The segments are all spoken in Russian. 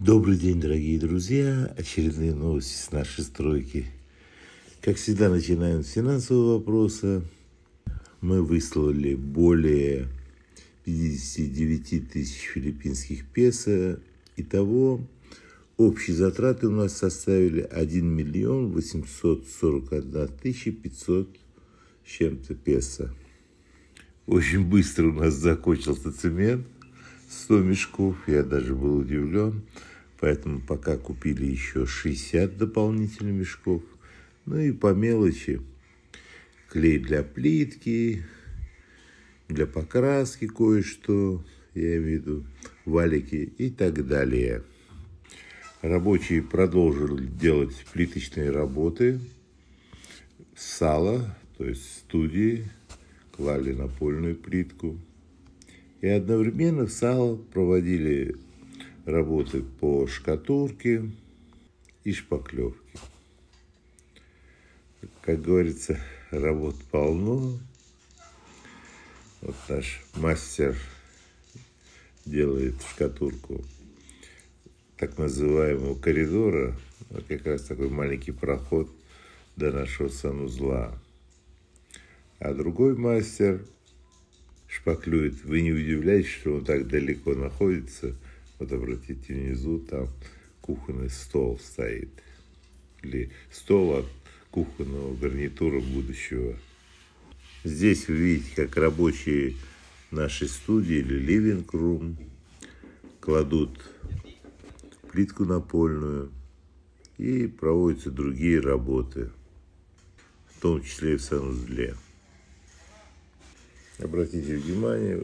Добрый день, дорогие друзья. Очередные новости с нашей стройки. Как всегда, начинаем с финансового вопроса. Мы выслали более 59 тысяч филиппинских песо. Итого общие затраты у нас составили 1 миллион 841 тысяча 500 с чем-то песо. Очень быстро у нас закончился цемент. 100 мешков. Я даже был удивлен. Поэтому пока купили еще 60 дополнительных мешков. Ну и по мелочи. Клей для плитки, для покраски кое-что, я имею в виду, валики и так далее. Рабочие продолжили делать плиточные работы. Сало, то есть студии, клали напольную плитку. И одновременно в сало проводили работы по шкатурке и шпаклевке. Как говорится, работ полно. Вот наш мастер делает шкатурку так называемого коридора, вот как раз такой маленький проход до нашего санузла. А другой мастер шпаклюет. Вы не удивляйтесь, что он так далеко находится – вот обратите внизу, там кухонный стол стоит. Или стол от кухонного гарнитура будущего. Здесь вы видите, как рабочие нашей студии или living room кладут плитку напольную и проводятся другие работы, в том числе и в санузле. Обратите внимание,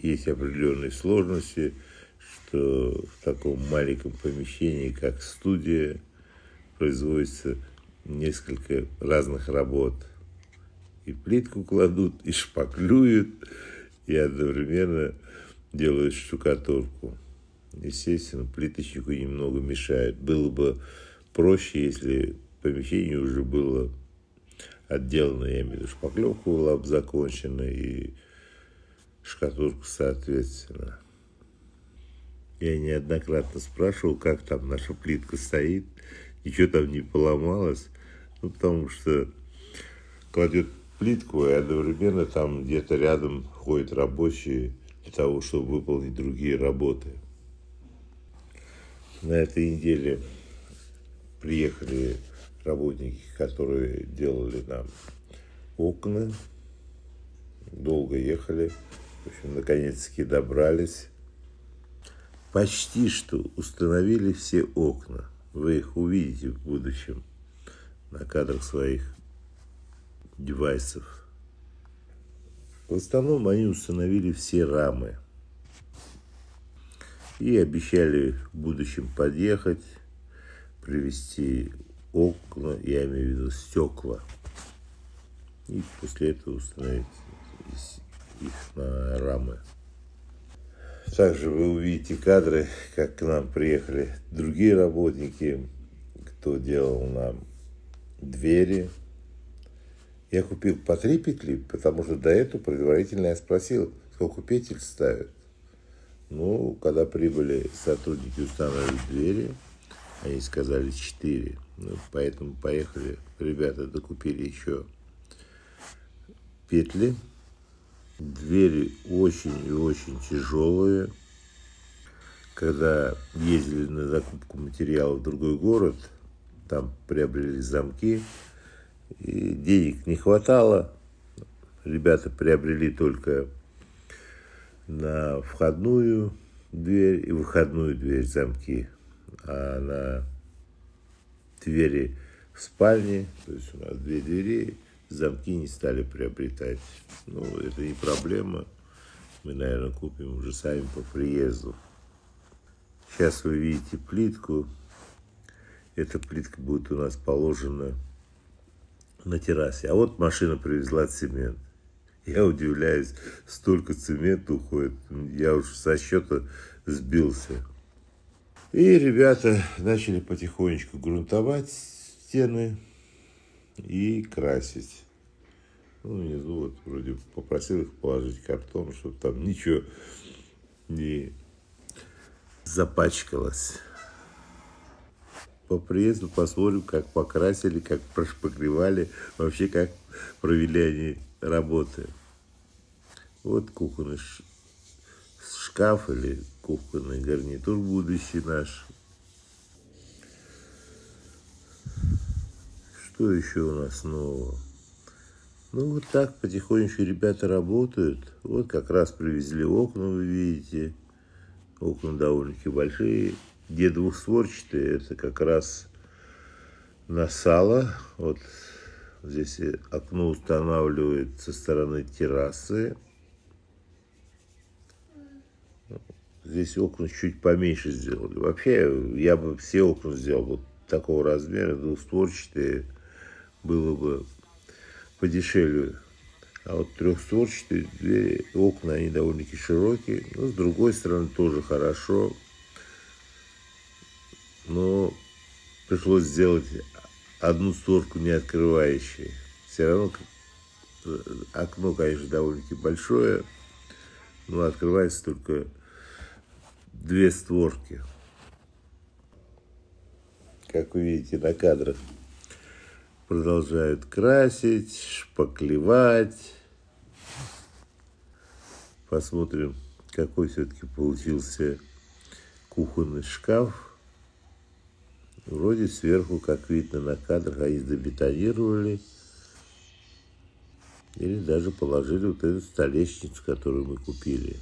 есть определенные сложности – что в таком маленьком помещении, как студия, производится несколько разных работ. И плитку кладут, и шпаклюют, и одновременно делают штукатурку. Естественно, плиточнику немного мешает. Было бы проще, если помещение уже было отделано, я имею в виду, шпаклевка была бы закончена и шкатурку соответственно. Я неоднократно спрашивал, как там наша плитка стоит, ничего там не поломалось. Ну, потому что кладет плитку, и одновременно там где-то рядом ходят рабочие для того, чтобы выполнить другие работы. На этой неделе приехали работники, которые делали нам окна. Долго ехали. В общем, наконец-таки добрались почти что установили все окна. Вы их увидите в будущем на кадрах своих девайсов. В основном они установили все рамы. И обещали в будущем подъехать, привезти окна, я имею в виду стекла. И после этого установить их на рамы. Также вы увидите кадры, как к нам приехали другие работники, кто делал нам двери. Я купил по три петли, потому что до этого предварительно я спросил, сколько петель ставят. Ну, когда прибыли сотрудники устанавливать двери, они сказали четыре. Ну, поэтому поехали, ребята докупили еще петли Двери очень и очень тяжелые. Когда ездили на закупку материала в другой город, там приобрели замки, и денег не хватало. Ребята приобрели только на входную дверь и выходную дверь замки, а на двери в спальне, то есть у нас две двери, замки не стали приобретать. Ну, это не проблема. Мы, наверное, купим уже сами по приезду. Сейчас вы видите плитку. Эта плитка будет у нас положена на террасе. А вот машина привезла цемент. Я удивляюсь, столько цемента уходит. Я уж со счета сбился. И ребята начали потихонечку грунтовать стены и красить. Ну, внизу вот вроде попросил их положить картон, чтобы там ничего не запачкалось. по приезду посмотрим, как покрасили, как прошпаклевали, вообще как провели они работы. Вот кухонный шкаф или кухонный гарнитур будущий наш. Что еще у нас нового? Ну, вот так потихонечку ребята работают. Вот как раз привезли окна, вы видите. Окна довольно-таки большие. Где двухстворчатые, это как раз на сало. Вот здесь окно устанавливает со стороны террасы. Здесь окна чуть поменьше сделали. Вообще, я бы все окна сделал вот такого размера, двухстворчатые, было бы подешевле. А вот трехстворчатые двери, окна, они довольно-таки широкие. Но с другой стороны тоже хорошо. Но пришлось сделать одну створку не открывающей. Все равно окно, конечно, довольно-таки большое, но открывается только две створки. Как вы видите на кадрах продолжают красить, шпаклевать. Посмотрим, какой все-таки получился кухонный шкаф. Вроде сверху, как видно на кадрах, они забетонировали. Или даже положили вот эту столешницу, которую мы купили.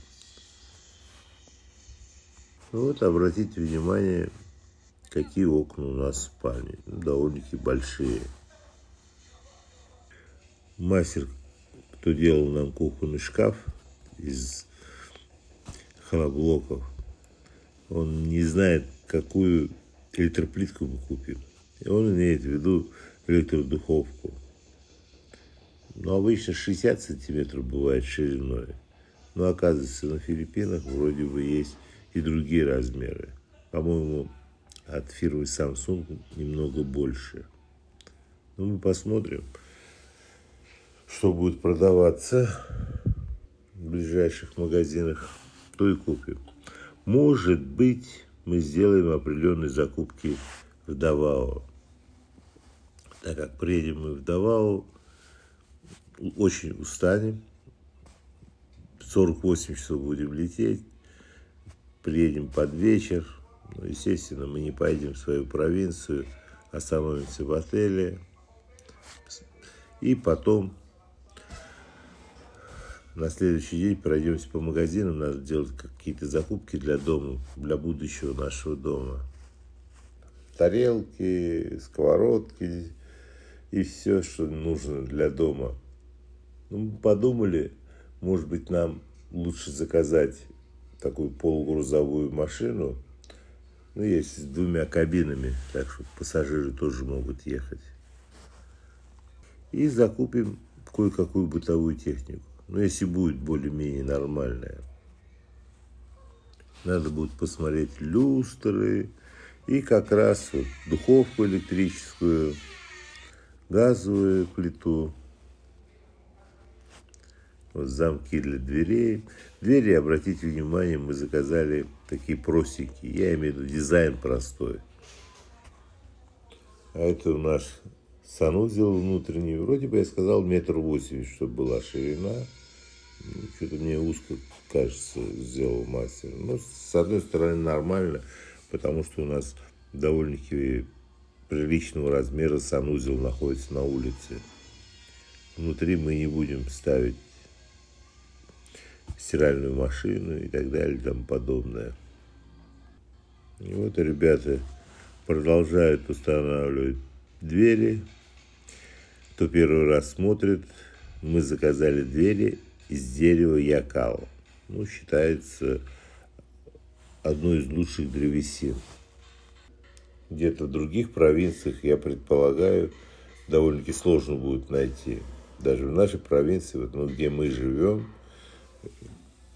Ну вот, обратите внимание, какие окна у нас в спальне. Довольно-таки большие мастер, кто делал нам кухонный шкаф из холоблоков, он не знает, какую электроплитку мы купим. И он имеет в виду электродуховку. Но обычно 60 сантиметров бывает шириной. Но оказывается, на Филиппинах вроде бы есть и другие размеры. По-моему, от фирмы Samsung немного больше. Ну, мы посмотрим что будет продаваться в ближайших магазинах, то и купим. Может быть, мы сделаем определенные закупки в Давао. Так как приедем мы в Давао, очень устанем. 48 часов будем лететь. Приедем под вечер. Ну, естественно, мы не поедем в свою провинцию, остановимся в отеле. И потом на следующий день пройдемся по магазинам, надо делать какие-то закупки для дома, для будущего нашего дома. Тарелки, сковородки и все, что нужно для дома. Ну, мы подумали, может быть, нам лучше заказать такую полугрузовую машину, ну, есть с двумя кабинами, так что пассажиры тоже могут ехать. И закупим кое-какую бытовую технику. Ну, если будет более-менее нормальная. Надо будет посмотреть люстры и как раз вот духовку электрическую, газовую плиту, вот замки для дверей. Двери, обратите внимание, мы заказали такие простенькие. Я имею в виду дизайн простой. А это у нас санузел внутренний. Вроде бы я сказал метр восемьдесят, чтобы была ширина. Ну, что-то мне узко, кажется, сделал мастер. Но с одной стороны нормально, потому что у нас довольно-таки приличного размера санузел находится на улице. Внутри мы не будем ставить стиральную машину и так далее и тому подобное. И вот ребята продолжают устанавливать двери. Кто первый раз смотрит, мы заказали двери из дерева якал. Ну, считается одной из лучших древесин. Где-то в других провинциях, я предполагаю, довольно-таки сложно будет найти. Даже в нашей провинции, вот, ну, где мы живем,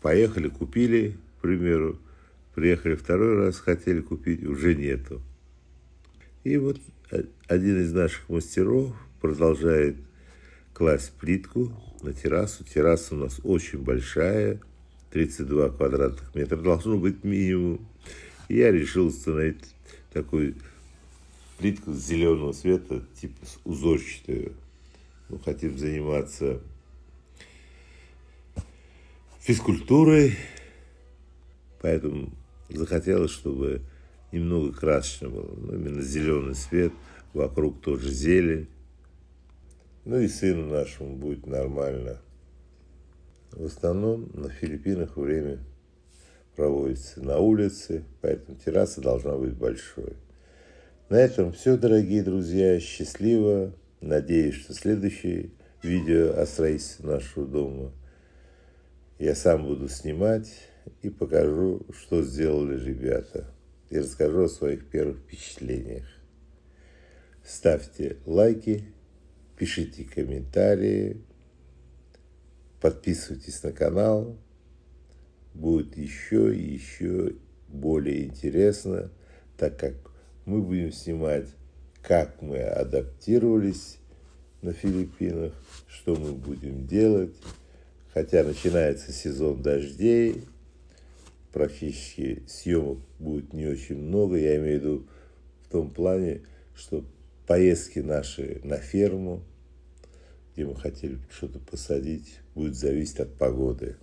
поехали, купили, к примеру, приехали второй раз, хотели купить, уже нету. И вот один из наших мастеров продолжает класть плитку на террасу. Терраса у нас очень большая, 32 квадратных метра должно быть минимум. Я решил установить такой плитку зеленого цвета, типа узорчатую. Мы хотим заниматься физкультурой, поэтому захотелось, чтобы немного красочно было. Ну, именно зеленый цвет, вокруг тоже зелень. Ну и сыну нашему будет нормально. В основном на Филиппинах время проводится на улице, поэтому терраса должна быть большой. На этом все, дорогие друзья. Счастливо. Надеюсь, что следующее видео о строительстве нашего дома я сам буду снимать и покажу, что сделали ребята. И расскажу о своих первых впечатлениях. Ставьте лайки, пишите комментарии, подписывайтесь на канал. Будет еще и еще более интересно, так как мы будем снимать, как мы адаптировались на Филиппинах, что мы будем делать. Хотя начинается сезон дождей, практически съемок будет не очень много, я имею в виду в том плане, что поездки наши на ферму, где мы хотели что-то посадить, будет зависеть от погоды.